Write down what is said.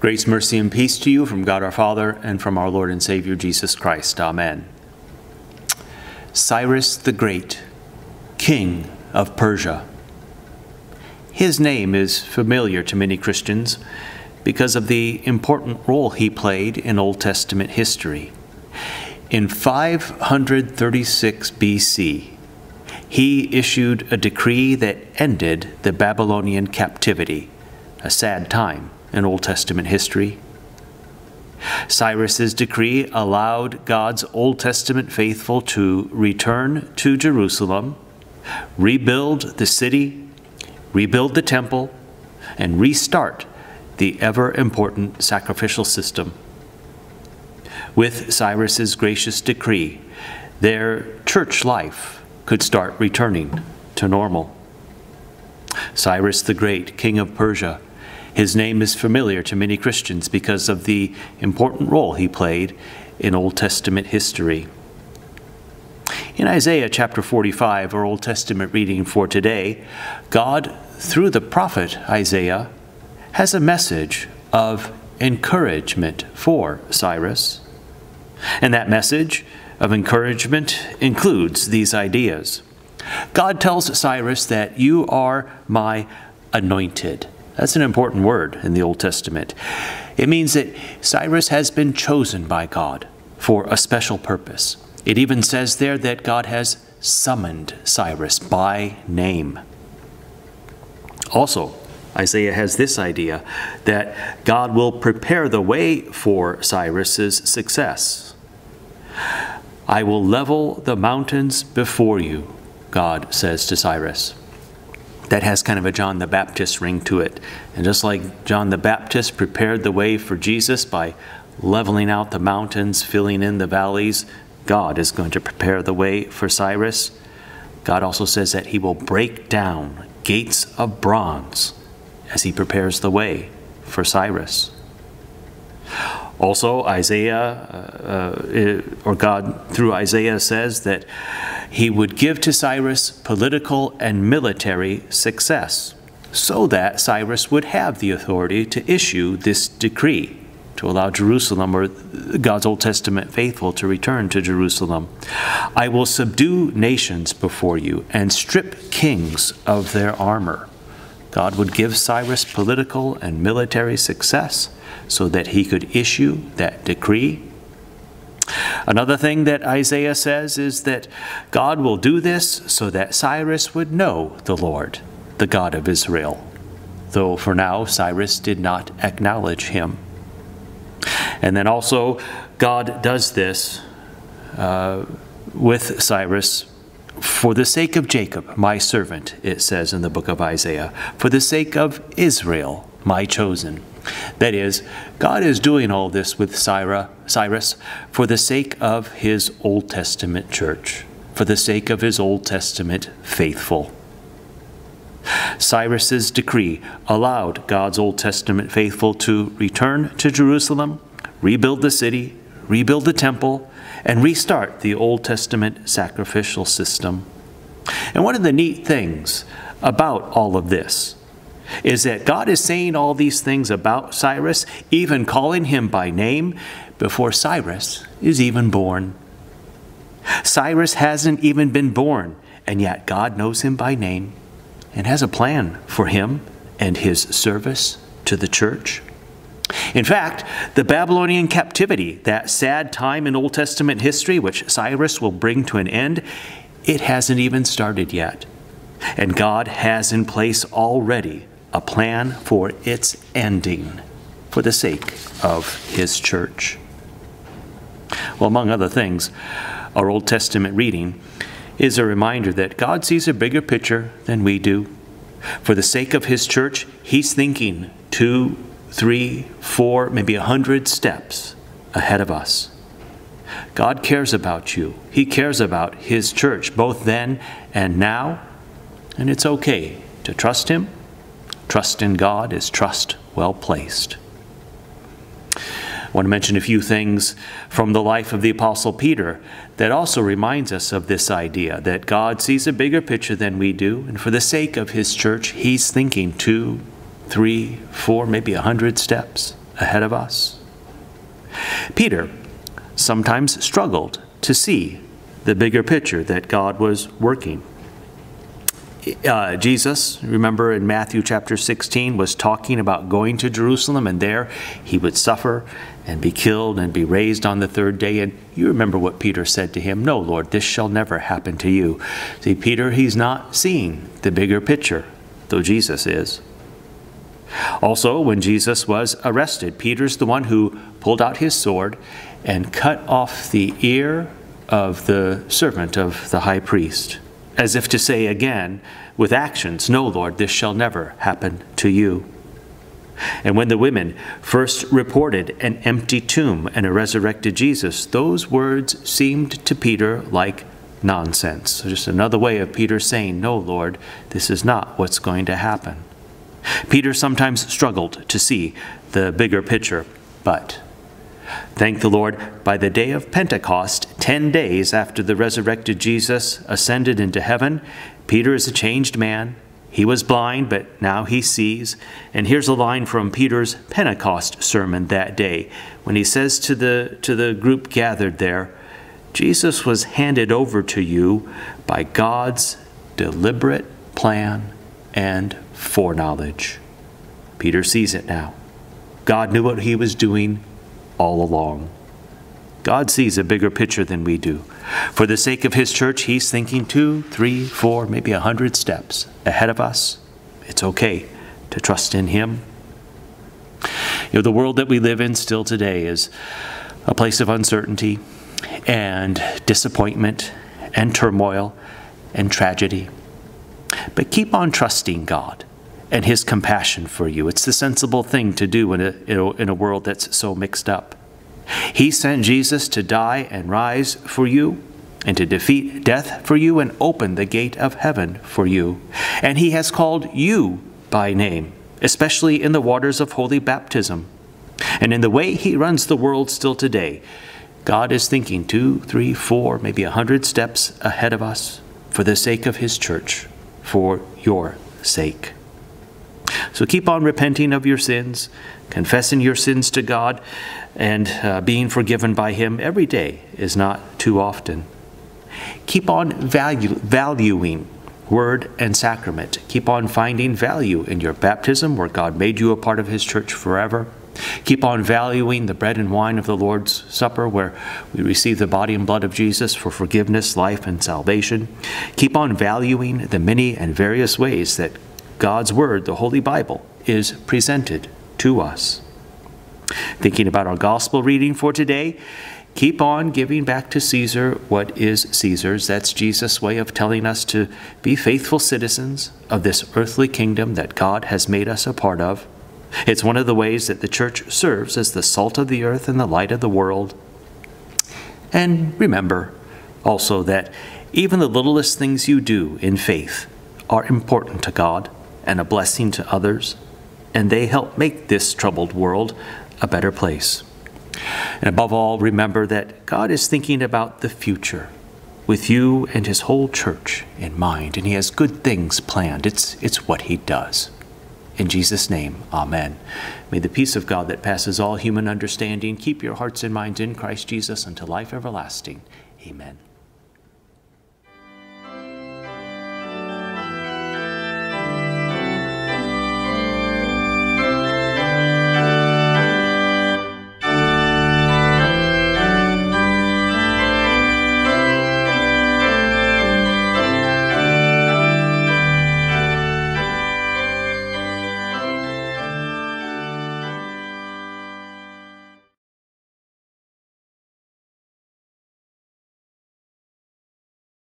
Grace, mercy, and peace to you from God our Father and from our Lord and Savior Jesus Christ. Amen. Cyrus the Great, King of Persia. His name is familiar to many Christians because of the important role he played in Old Testament history. In 536 BC, he issued a decree that ended the Babylonian captivity, a sad time in Old Testament history. Cyrus's decree allowed God's Old Testament faithful to return to Jerusalem, rebuild the city, rebuild the temple, and restart the ever important sacrificial system. With Cyrus's gracious decree, their church life could start returning to normal. Cyrus the Great, king of Persia, his name is familiar to many Christians because of the important role he played in Old Testament history. In Isaiah chapter 45, our Old Testament reading for today, God, through the prophet Isaiah, has a message of encouragement for Cyrus. And that message of encouragement includes these ideas. God tells Cyrus that you are my anointed. That's an important word in the Old Testament. It means that Cyrus has been chosen by God for a special purpose. It even says there that God has summoned Cyrus by name. Also, Isaiah has this idea that God will prepare the way for Cyrus's success. I will level the mountains before you, God says to Cyrus that has kind of a John the Baptist ring to it. And just like John the Baptist prepared the way for Jesus by leveling out the mountains, filling in the valleys, God is going to prepare the way for Cyrus. God also says that he will break down gates of bronze as he prepares the way for Cyrus. Also, Isaiah, uh, uh or God through Isaiah says that he would give to Cyrus political and military success, so that Cyrus would have the authority to issue this decree to allow Jerusalem or God's Old Testament faithful to return to Jerusalem. I will subdue nations before you and strip kings of their armor. God would give Cyrus political and military success so that he could issue that decree Another thing that Isaiah says is that God will do this so that Cyrus would know the Lord, the God of Israel, though for now Cyrus did not acknowledge him. And then also, God does this uh, with Cyrus for the sake of Jacob, my servant, it says in the book of Isaiah, for the sake of Israel, my chosen. That is, God is doing all this with Cyrus for the sake of his Old Testament church, for the sake of his Old Testament faithful. Cyrus's decree allowed God's Old Testament faithful to return to Jerusalem, rebuild the city, rebuild the temple, and restart the Old Testament sacrificial system. And one of the neat things about all of this is that God is saying all these things about Cyrus, even calling him by name, before Cyrus is even born. Cyrus hasn't even been born, and yet God knows him by name and has a plan for him and his service to the church. In fact, the Babylonian captivity, that sad time in Old Testament history which Cyrus will bring to an end, it hasn't even started yet. And God has in place already a plan for its ending for the sake of his church. Well, among other things, our Old Testament reading is a reminder that God sees a bigger picture than we do. For the sake of his church, he's thinking two, three, four, maybe a hundred steps ahead of us. God cares about you. He cares about his church, both then and now, and it's okay to trust him Trust in God is trust well placed. I want to mention a few things from the life of the Apostle Peter that also reminds us of this idea that God sees a bigger picture than we do, and for the sake of his church, he's thinking two, three, four, maybe a hundred steps ahead of us. Peter sometimes struggled to see the bigger picture that God was working. Uh, Jesus, remember in Matthew chapter 16, was talking about going to Jerusalem, and there he would suffer and be killed and be raised on the third day. And you remember what Peter said to him No, Lord, this shall never happen to you. See, Peter, he's not seeing the bigger picture, though Jesus is. Also, when Jesus was arrested, Peter's the one who pulled out his sword and cut off the ear of the servant of the high priest, as if to say again, with actions, No, Lord, this shall never happen to you. And when the women first reported an empty tomb and a resurrected Jesus, those words seemed to Peter like nonsense. So just another way of Peter saying, No, Lord, this is not what's going to happen. Peter sometimes struggled to see the bigger picture, but thank the Lord, by the day of Pentecost, 10 days after the resurrected Jesus ascended into heaven, Peter is a changed man. He was blind, but now he sees. And here's a line from Peter's Pentecost sermon that day when he says to the, to the group gathered there, Jesus was handed over to you by God's deliberate plan and foreknowledge. Peter sees it now. God knew what he was doing all along. God sees a bigger picture than we do. For the sake of his church, he's thinking two, three, four, maybe a hundred steps ahead of us. It's okay to trust in him. You know, the world that we live in still today is a place of uncertainty and disappointment and turmoil and tragedy. But keep on trusting God and His compassion for you. It's the sensible thing to do in a, in a, in a world that's so mixed up. He sent Jesus to die and rise for you and to defeat death for you and open the gate of heaven for you. And He has called you by name, especially in the waters of holy baptism. And in the way He runs the world still today, God is thinking two, three, four, maybe a hundred steps ahead of us for the sake of His church, for your sake. So keep on repenting of your sins, confessing your sins to God, and uh, being forgiven by Him every day is not too often. Keep on value, valuing word and sacrament. Keep on finding value in your baptism, where God made you a part of His church forever. Keep on valuing the bread and wine of the Lord's Supper, where we receive the body and blood of Jesus for forgiveness, life, and salvation. Keep on valuing the many and various ways that God's Word, the Holy Bible, is presented to us. Thinking about our gospel reading for today, keep on giving back to Caesar what is Caesar's. That's Jesus' way of telling us to be faithful citizens of this earthly kingdom that God has made us a part of. It's one of the ways that the church serves as the salt of the earth and the light of the world. And remember also that even the littlest things you do in faith are important to God and a blessing to others, and they help make this troubled world a better place. And above all, remember that God is thinking about the future with you and his whole church in mind, and he has good things planned. It's, it's what he does. In Jesus' name, amen. May the peace of God that passes all human understanding keep your hearts and minds in Christ Jesus unto life everlasting. Amen.